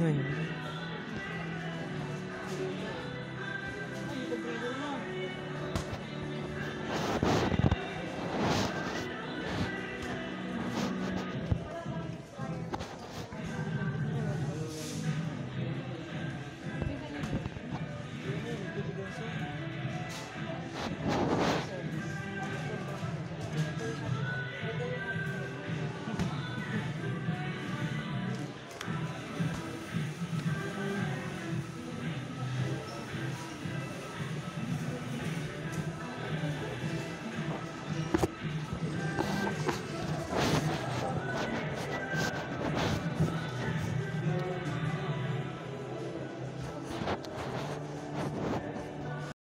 对